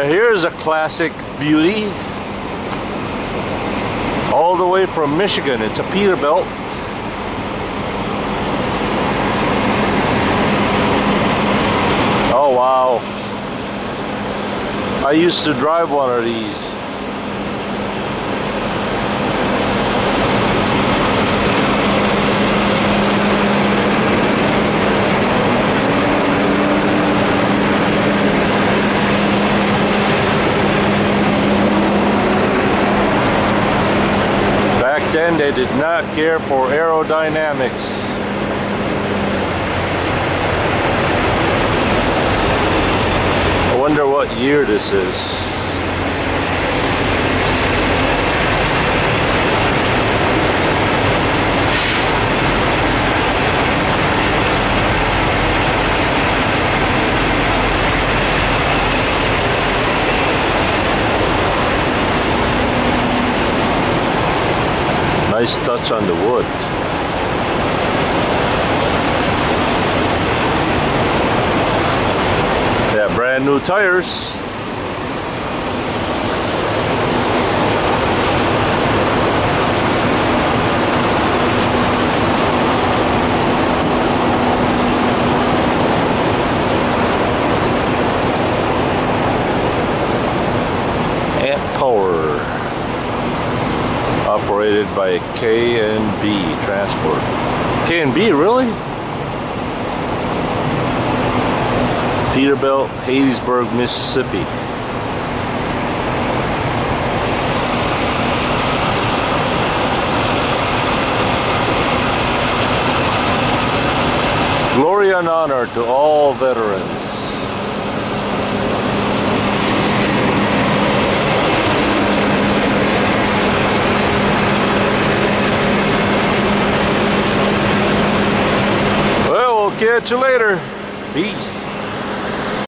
Uh, here's a classic beauty. All the way from Michigan. It's a Peterbilt. Oh wow. I used to drive one of these. Then they did not care for aerodynamics. I wonder what year this is. Nice touch on the wood. Yeah, brand new tires. Power operated by K&B Transport. K&B, really? Peterbilt, Hattiesburg, Mississippi. Glory and honor to all veterans. Catch you later. Peace.